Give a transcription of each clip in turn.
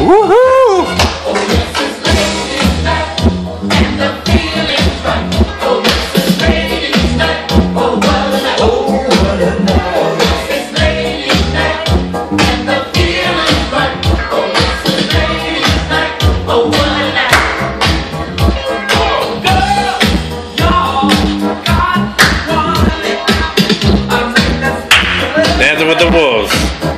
Oh! Oh! Oh! Oh! Oh! Oh! Oh! Dancing with the Wolves.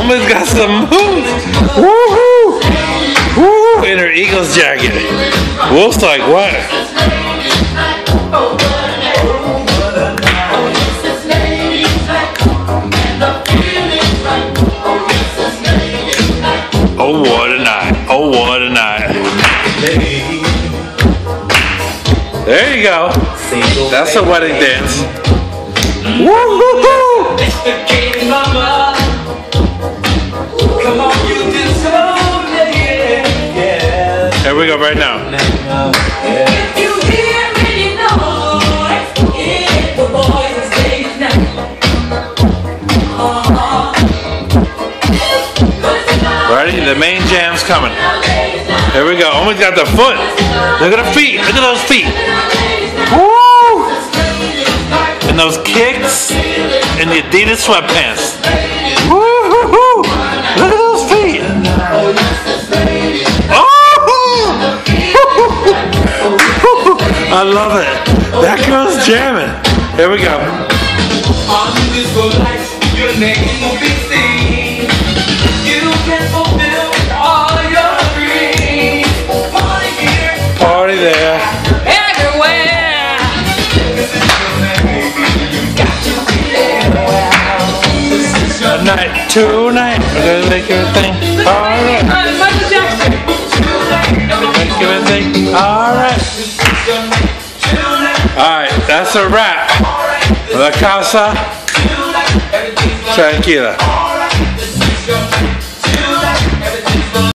Oma's got some moves. Woohoo! Woo! In her Eagles jacket. Wolf's like, what? Oh, what a night. Oh, what a night. There you go. That's a wedding dance. Woo-hoo-hoo! Here we go right now. Ready? The main jam's coming. Here we go. Oma's got the foot. Look at the feet. Look at those feet. Woo! And those kicks and the Adidas sweatpants. I love it. That girl's jamming. Here we go. On this your name will be seen. You can fulfill all your dreams. Party here, Party there. everywhere. This is your name. You got to be there. This is your Tonight, tonight, we're gonna make everything alright. That's a wrap. La Casa Tranquila.